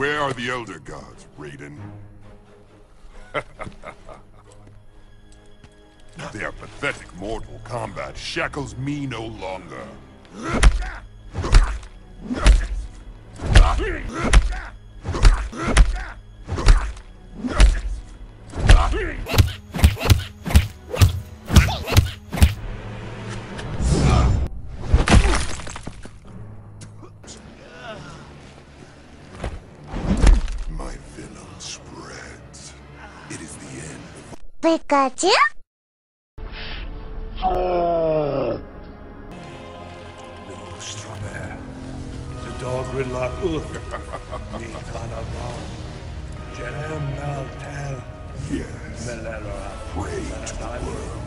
Where are the Elder Gods, Raiden? Their pathetic Mortal Kombat shackles me no longer. Pikachu? No Strawberry. The dog. Me Kanabal. Jerem Maltel. Yes. Melera. Pray to the world.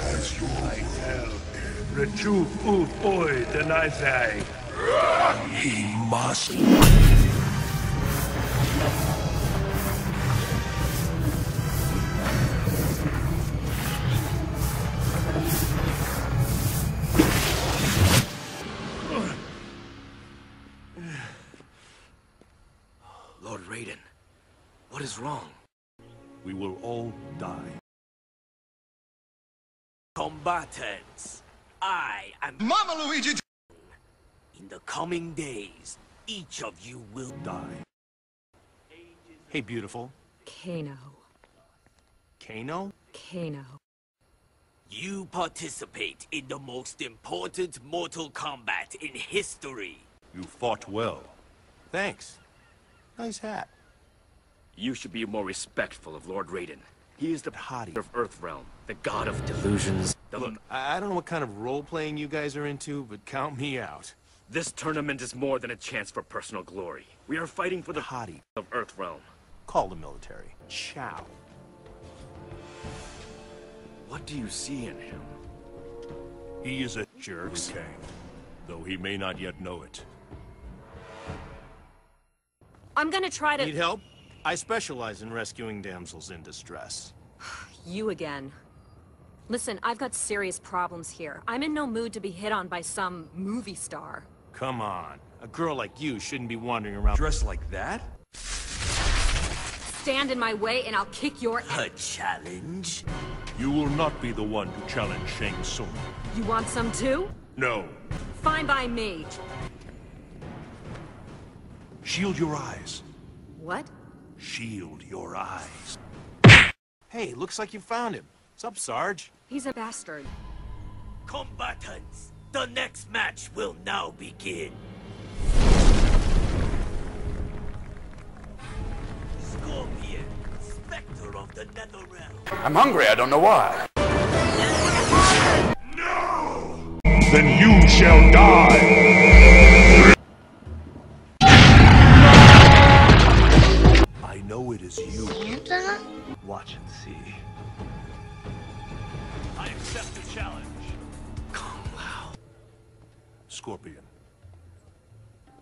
As your I tell. Rechup Uf Oi Denizai. He must. Is wrong? We will all die. Combatants, I am Mama Luigi! in the coming days. Each of you will Die. Hey, beautiful. Kano. Kano? Kano. You participate in the most important Mortal Kombat in history. You fought well. Thanks. Nice hat. You should be more respectful of Lord Raiden. He is the hottie of Earthrealm, the god of delusions. The Look, I I don't know what kind of role-playing you guys are into, but count me out. This tournament is more than a chance for personal glory. We are fighting for the Hottie. of Earthrealm. Call the military. Ciao. What do you see in him? He is a jerk, Kang, though he may not yet know it. I'm gonna try to- Need help? I specialize in rescuing damsels in distress. You again. Listen, I've got serious problems here. I'm in no mood to be hit on by some movie star. Come on. A girl like you shouldn't be wandering around dressed like that? Stand in my way and I'll kick your ass. A challenge? You will not be the one to challenge Shang Tsung. You want some too? No. Fine by me. Shield your eyes. What? Shield your eyes. Hey, looks like you found him. What's up, Sarge? He's a bastard. Combatants, the next match will now begin. Scorpion, Spectre of the Netherrealm. I'm hungry, I don't know why. No! Then you shall die! Watch and see. I accept the challenge. Scorpion.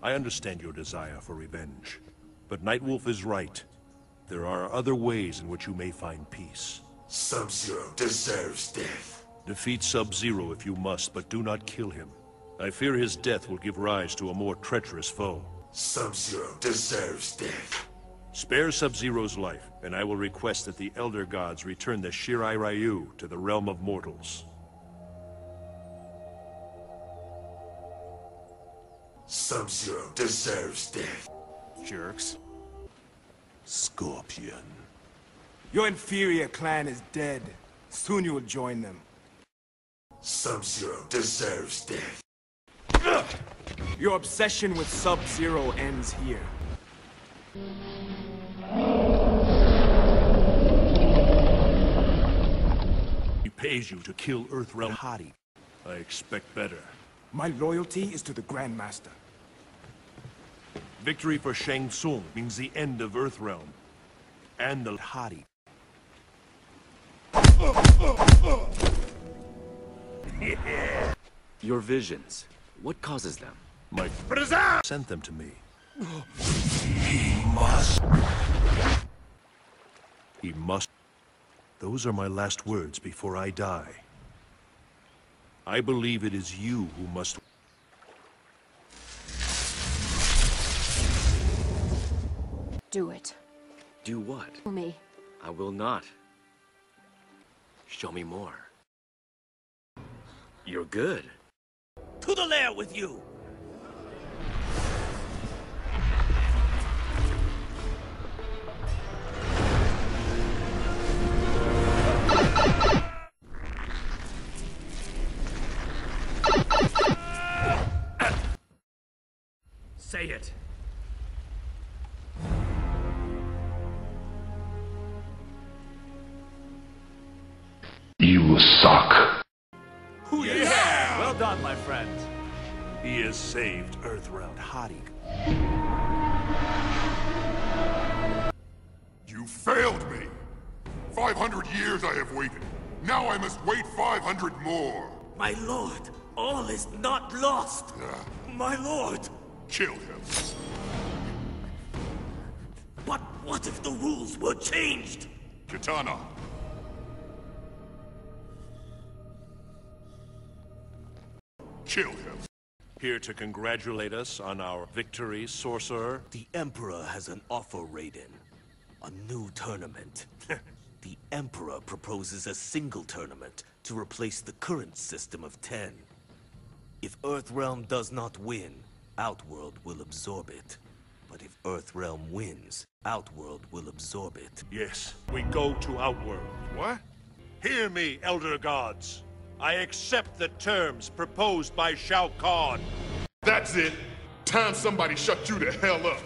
I understand your desire for revenge, but Nightwolf is right. There are other ways in which you may find peace. Sub-Zero deserves death. Defeat Sub-Zero if you must, but do not kill him. I fear his death will give rise to a more treacherous foe. Sub-Zero deserves death. Spare Sub-Zero's life, and I will request that the Elder Gods return the Shirai Ryu to the realm of mortals. Sub-Zero deserves death. Jerks. Scorpion. Your inferior clan is dead. Soon you will join them. Sub-Zero deserves death. Your obsession with Sub-Zero ends here. He pays you to kill Earthrealm Hottie. I expect better. My loyalty is to the Grandmaster. Victory for Shang Tsung means the end of Earthrealm. And the Hottie. Your visions. What causes them? My sent them to me. He must. He must. Those are my last words before I die. I believe it is you who must... Do it. Do what? Show me. I will not. Show me more. You're good. To the lair with you! Say it. You suck. Well done, my friend. He has saved Earthrealm. Hottie. You failed me! 500 years I have waited. Now I must wait 500 more. My lord, all is not lost! My lord! Kill him. But what if the rules were changed? Kitana. Kill him. Here to congratulate us on our victory, sorcerer. The Emperor has an offer, Raiden. A new tournament. the Emperor proposes a single tournament to replace the current system of ten. If Earthrealm does not win, Outworld will absorb it. But if Earthrealm wins, Outworld will absorb it. Yes, we go to Outworld. What? Hear me, Elder Gods. I accept the terms proposed by Shao Kahn. That's it. Time somebody shut you the hell up.